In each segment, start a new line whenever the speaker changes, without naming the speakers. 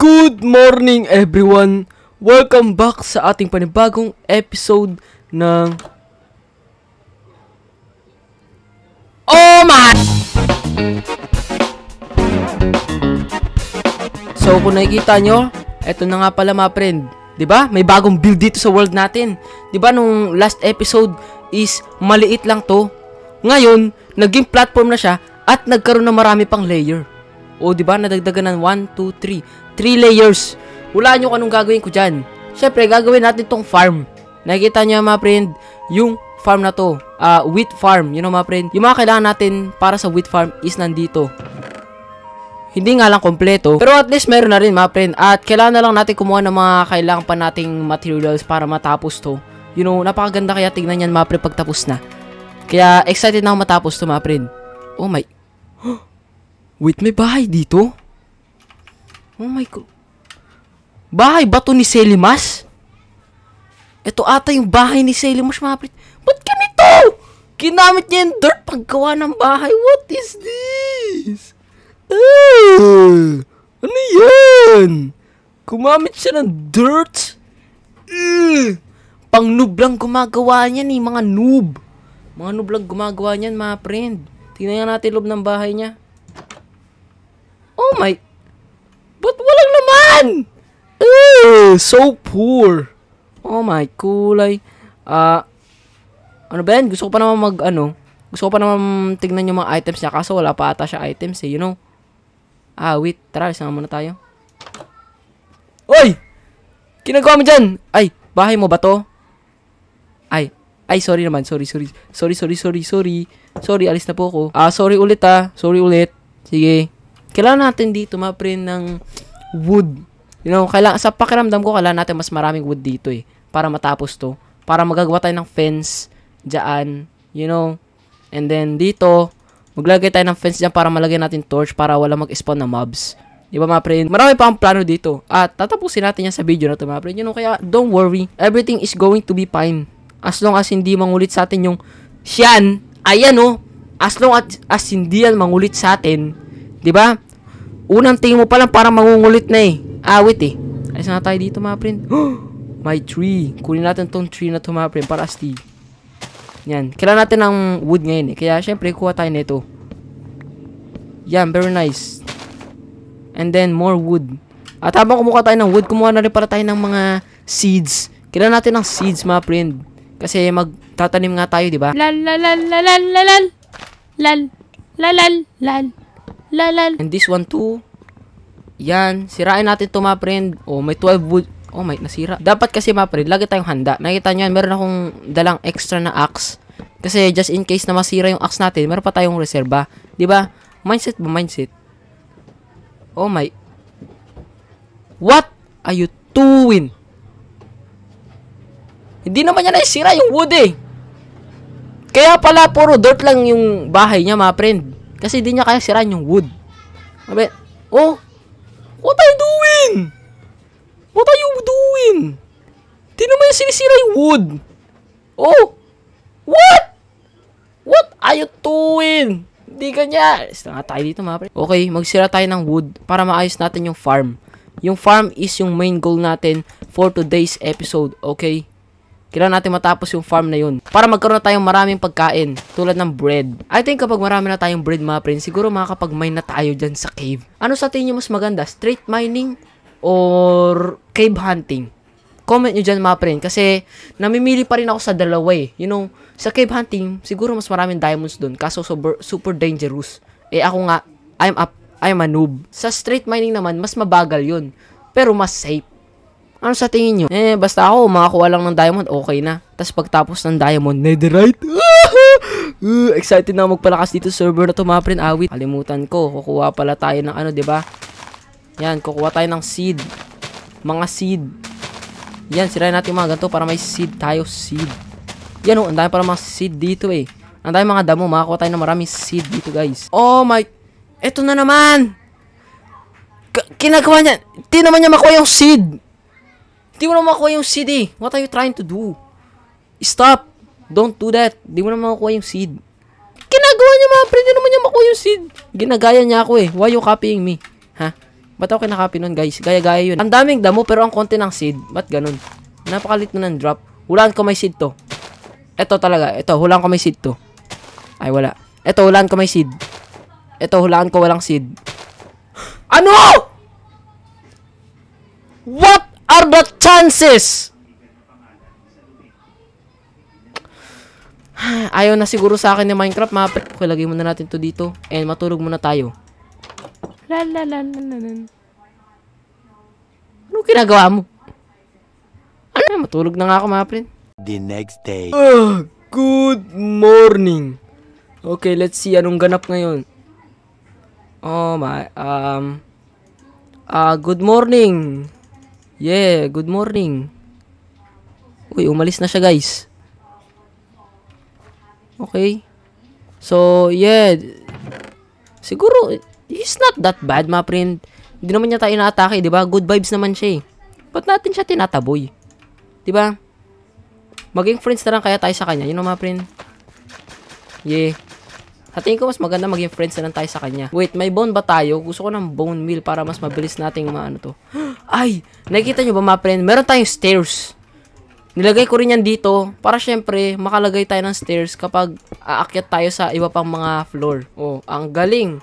Good morning everyone! Welcome back sa ating panibagong episode ng... Oh my! So kung nakikita nyo, eto na nga pala mga friend. ba? May bagong build dito sa world natin. ba nung last episode is maliit lang 'to. Ngayon, naging platform na siya at nagkaroon ng marami pang layer. O 'di ba? Nadagdagan ng 1 2 3. 3 layers. Wala nyo kung anong gagawin ko diyan. Syempre, gagawin natin tong farm. Nakikita nyo mga friend, yung farm na to, uh, wheat farm, you know mga friend, yung mga kailangan natin para sa wheat farm is nandito. Hindi nga lang kompleto, pero at least meron na rin mga friend. At kailangan na lang natin kumuha ng mga kailangan pa nating materials para matapos to. You know, napakaganda kaya tignan yan mga friend pagtapos na. Kaya excited na ako matapos to mga friend. Oh my... Wait, may bahay dito? Oh my god. Bahay ba to ni Selimas? Ito ata yung bahay ni Selimas mga friend. Ba't ganito? Ginamit niya yung dirt paggawa ng bahay. What is this? Uh, ano yan? Gumamit siya ng dirt? Uh, pang noob lang gumagawa niyan eh, mga noob. Mga noob lang gumagawa niyan, mga friend. Tingnan natin loob ng bahay niya. Oh my... Ba't walang laman? Uh, so poor. Oh my kulay. Ah... ano ba? Gusto ko pa naman mag, ano, gusto ko pa naman tignan yung mga items niya kaso wala pa ata siya items eh, you know. Ah, wait. Tara, isama muna tayo. Oy! Kinagawa mo dyan? Ay, bahay mo ba to? Ay, ay, sorry naman. Sorry, sorry. Sorry, sorry, sorry, sorry. Sorry, alis na po ako. Ah, sorry ulit ah. Sorry ulit. Sige. Kailangan natin dito, mga friend, ng wood. You know, kailangan, sa pakiramdam ko, kailangan natin mas maraming wood dito eh. Para matapos to. Para magagawa tayo ng fence dyan. You know. And then, dito, maglagay tayo ng fence dyan para malagyan natin torch para wala mag-spawn na mobs. Di ba mga friend? Marami pa ang plano dito. At tatapusin natin yan sa video na to mga friend. You know, kaya don't worry. Everything is going to be fine. As long as hindi mangulit sa atin yung siyan. Ayan oh. As long as, as hindi yan mangulit sa atin. Di ba? Unang tingin mo pa lang parang mangungulit na eh. Awit eh. Ayos na tayo dito mga friend. My tree. Kunin natin tong tree na to mga friend para astig. Yan. Kailangan natin ng wood ngayon eh. Kaya syempre kuha tayo nito. Yan. Very nice. And then more wood. At habang kumuha tayo ng wood, kumuha na rin para tayo ng mga seeds. Kailangan natin ng seeds mga friend. Kasi magtatanim nga tayo, di ba?
Lal lal lal lal lal lal lal lal lal lal lal lal
And this one too. Yan. Sirain natin to mga friend. Oh, may 12 wood. Oh, may nasira. Dapat kasi mga friend, lagi tayong handa. Nakita nyo yan, meron akong dalang extra na axe. Kasi just in case na masira yung axe natin, meron pa tayong reserba. Di ba? Mindset ba? Mindset. Oh my. What are you doing? Hindi naman niya naisira yung wood eh. Kaya pala puro dirt lang yung bahay niya mga friend. Kasi hindi niya kaya sirain yung wood. Sabi, oh, what are you doing? What are you doing? Di naman niya sinisira yung wood. Oh, what? What are you doing? Hindi kanya. Isa nga tayo dito mga friend. Okay, magsira tayo ng wood para maayos natin yung farm. Yung farm is yung main goal natin for today's episode, okay? Kailangan natin matapos yung farm na yun. Para magkaroon na tayong maraming pagkain. Tulad ng bread. I think kapag marami na tayong bread mga friends, siguro makakapag-mine na tayo dyan sa cave. Ano sa tingin nyo mas maganda? Straight mining or cave hunting? Comment nyo dyan mga friend. Kasi namimili pa rin ako sa dalawa eh. You know, sa cave hunting, siguro mas maraming diamonds dun. Kaso super, super dangerous. Eh ako nga, I'm up, I'm a noob. Sa straight mining naman, mas mabagal yun. Pero mas safe. Ano sa tingin nyo? Eh, basta ako, makakuha lang ng diamond, okay na. Tapos pagtapos ng diamond, netherite. uh, excited na magpalakas dito server na to, mga friend. Awit. Kalimutan ko, kukuha pala tayo ng ano, ba? Yan, kukuha tayo ng seed. Mga seed. Yan, sirain natin mga ganito para may seed tayo, seed. Yan oh, ang dami pala mga seed dito eh. Ang mga damo, makakuha tayo ng maraming seed dito, guys. Oh my... Eto na naman! K kinagawa niya... Di naman niya makuha yung seed! Di mo na makuha yung seed eh. What are you trying to do? Stop! Don't do that. Di mo na makuha yung seed. Ginagawa niya mga friend. Di naman niya makuha yung seed. Ginagaya niya ako eh. Why you copying me? Ha? Ba't ako kinakapi nun, guys? Gaya-gaya yun. Ang daming damo, pero ang konti ng seed. Ba't ganun? Napakalit na ng drop. Hulaan ko may seed to. Ito talaga. Ito, hulaan ko may seed to. Ay, wala. Ito, hulaan ko may seed. Ito, hulaan ko walang seed. Ano? What are the chances? Ayaw na siguro sa akin ni Minecraft, mga pre. Okay, lagay muna natin to dito. And matulog muna tayo.
La la la la la la.
Anong ginagawa mo? Ano? Matulog na nga ako, mga pre.
The next day.
Ah, good morning. Okay, let's see anong ganap ngayon. Oh my, um, ah, good morning. Yeah, good morning. Uy, umalis na siya, guys. Okay. So, yeah. Siguro, he's not that bad, my friend. Hindi naman niya tayo inaatake, di ba? Good vibes naman siya eh. Ba't natin siya tinataboy? Di ba? Maging friends na lang kaya tayo sa kanya. You know, mga friend? Yeah. Sa tingin ko, mas maganda maging friends na lang tayo sa kanya. Wait, may bone ba tayo? Gusto ko ng bone meal para mas mabilis nating maano to. Ay! Nakikita nyo ba, mga friend? Meron tayong stairs. Nilagay ko rin yan dito para syempre makalagay tayo ng stairs kapag aakyat tayo sa iba pang mga floor. Oh, ang galing.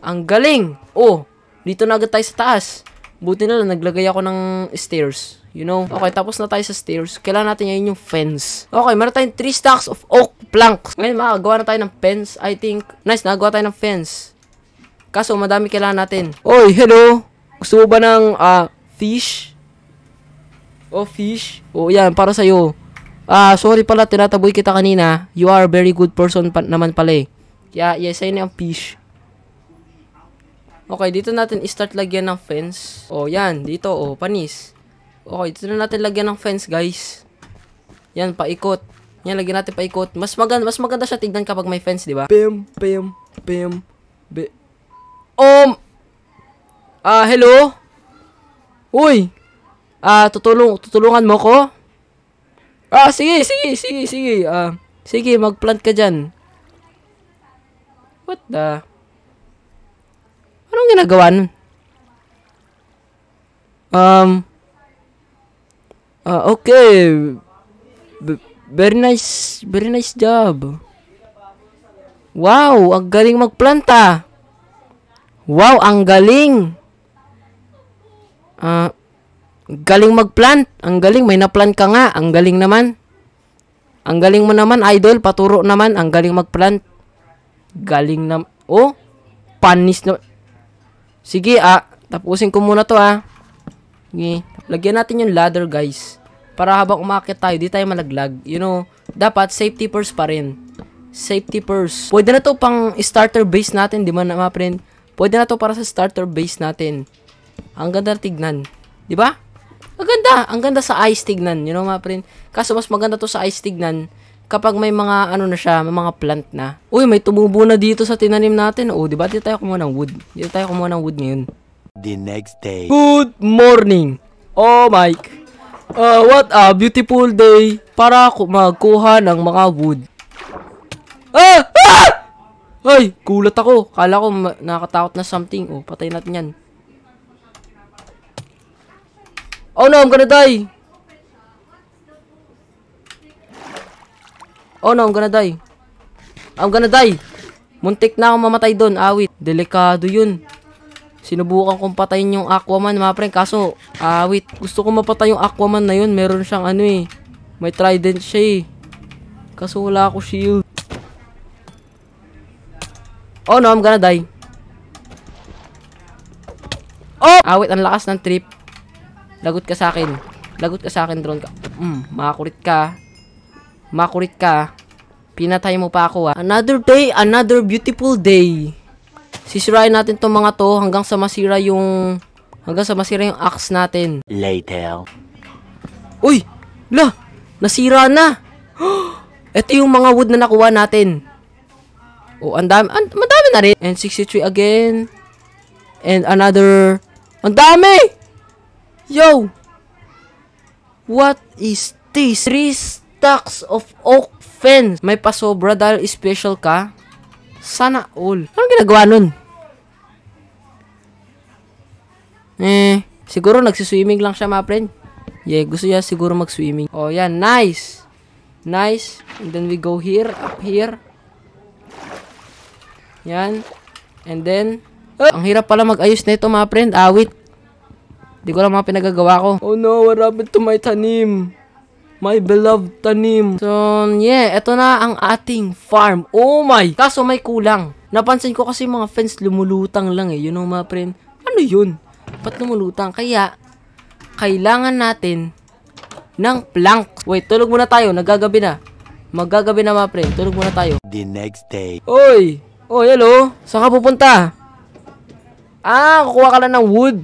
Ang galing. Oh, dito na agad tayo sa taas. Buti na lang naglagay ako ng stairs. You know? Okay, tapos na tayo sa stairs. Kailangan natin ngayon yung fence. Okay, meron tayong 3 stacks of oak planks. Ngayon, makagawa na tayo ng fence. I think, nice, nagawa tayo ng fence. Kaso, madami kailangan natin. Oy, hello! Gusto mo ba ng ah, fish? Oh, fish? Oh, yan, para sa'yo. Ah, sorry pala, tinataboy kita kanina. You are a very good person pa naman pala eh. Kaya, yes, sa'yo na yung fish. Okay, dito natin start lagyan ng fence. Oh, yan, dito, oh, panis. Okay, dito na natin lagyan ng fence, guys. Yan, paikot. Yan, lagyan natin paikot. Mas maganda, mas maganda siya tignan kapag may fence, di ba? Pim, pim, pim, be... Um! Ah, hello? Uy! Ah, tutulong, tutulungan mo ko? Ah, sige, sige, sige, sige. Ah, sige, mag-plant ka dyan. What the... Anong ginagawa nun? Um... Ah, okay. B- very nice, very nice job. Wow, ang galing magplanta. Wow, ang galing. Ah, galing magplant. Ang galing, may na-plant ka nga. Ang galing naman. Ang galing mo naman, idol. Paturo naman. Ang galing magplant. Galing na... Oh, panis na... Sige, ah. Tapusin ko muna to, ah. Sige. Lagyan natin yung ladder, guys. Para habang umakit tayo, di tayo malaglag. You know, dapat safety first pa rin. Safety first. Pwede na to pang starter base natin, di ba na, mga friend? Pwede na to para sa starter base natin. Ang ganda tignan. Di ba? Ang ganda. Ang ganda sa eyes tignan. You know, mga friend? Kaso mas maganda to sa eyes tignan kapag may mga ano na siya, may mga plant na. Uy, may tumubo na dito sa tinanim natin. Oh, di ba? Dito tayo kumuha ng wood. Dito tayo kumuha ng wood ngayon.
The next day.
Good morning. Oh, Mike. Uh, what a beautiful day para magkuha ng mga wood. Ah! Ah! Ay, gulat ako. Kala ko nakakatakot na something. Oh, patay natin yan. Oh no, I'm gonna die. Oh no, I'm gonna die. I'm gonna die. Muntik na akong mamatay doon. Awit. Delikado yun. Sinubukan kong patayin yung Aquaman, mga pre. Kaso, awit. Gusto ko mapatay yung Aquaman na yun. Meron siyang ano eh. May trident siya eh. Kaso wala ako shield. Oh no, I'm gonna die. Oh! Awit, ang lakas ng trip. Lagot ka sa akin. Lagot ka sa akin, drone ka. Mm, makakulit ka. Makulit ka. Pinatay mo pa ako ah. Another day, another beautiful day. Sisirain natin tong mga to hanggang sa masira yung... Hanggang sa masira yung axe natin.
Later.
Uy! La! Nasira na! Ito yung mga wood na nakuha natin. Oh, ang dami. Ang, madami na rin. And 63 again. And another... Ang dami! Yo! What is this? Three stacks of oak fence. May pasobra dahil special ka? Sana all. Anong ginagawa nun? Eh, siguro nagsiswimming lang siya, mga friend. Yeah, gusto niya siguro mag-swimming. Oh, yan. Nice. Nice. And then we go here, up here. Yan. And then, eh, ang hirap pala mag-ayos nito, mga friend. Awit. Di ko lang mga pinagagawa ko. Oh no, what happened to my tanim? My beloved tanim. So, yeah, eto na ang ating farm. Oh my! Kaso may kulang. Napansin ko kasi mga fence lumulutang lang eh. You know, mga friend. Ano yun? Ba't lumulutang? Kaya, kailangan natin ng plank. Wait, tulog muna tayo. Nagagabi na. Magagabi na, mga friend. Tulog muna tayo.
The next day.
Oy! Oy, hello? Saan ka pupunta? Ah, kukuha ka lang ng wood.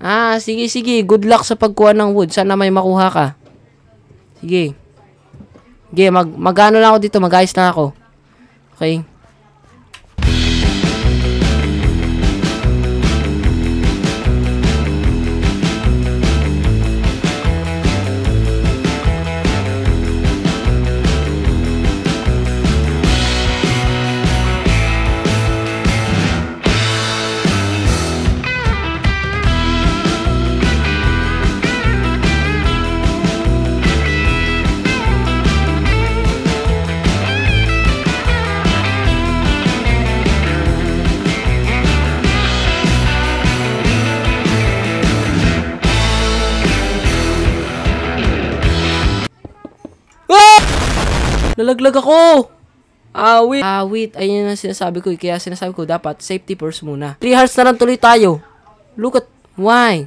Ah, sige, sige. Good luck sa pagkuha ng wood. Sana may makuha ka. Sige. Sige, mag, magano lang ako dito. Mag-ayos na ako. Okay. Nalaglag ako! Awit. Awit. Ayun ang sinasabi ko. eh. Kaya sinasabi ko, dapat safety first muna. 3 hearts na lang tuloy tayo. Look at, why?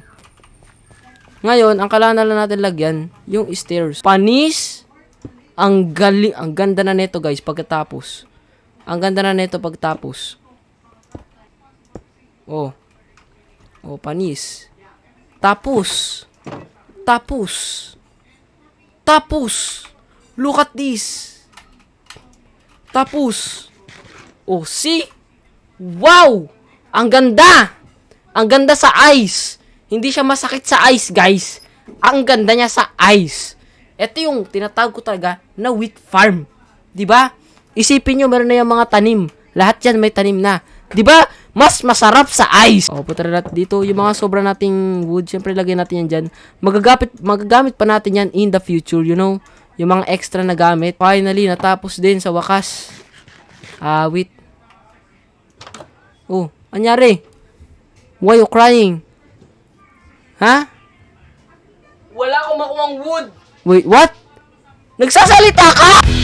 Ngayon, ang kailangan na natin lagyan, yung stairs. Panis! Ang gali, ang ganda na neto guys pagkatapos. Ang ganda na neto pagtapos. Oh. Oh, panis. Tapos. Tapos. Tapos. Look at this. Tapos. Oh, see? Wow! Ang ganda! Ang ganda sa ice. Hindi siya masakit sa ice, guys. Ang ganda niya sa ice. Ito yung tinatawag ko talaga na wheat farm. 'Di ba? Isipin nyo, meron na yung mga tanim. Lahat yan may tanim na. 'Di ba? Mas masarap sa ice. Oh, putra natin dito. Yung mga sobra nating wood, syempre lagyan natin yan dyan. Magagamit, magagamit pa natin yan in the future, you know? Yung mga extra na gamit. Finally, natapos din sa wakas. Ah, wait. Oh, anyari? Why you crying? Ha? Wala akong makuha wood. Wait, what? Nagsasalita ka?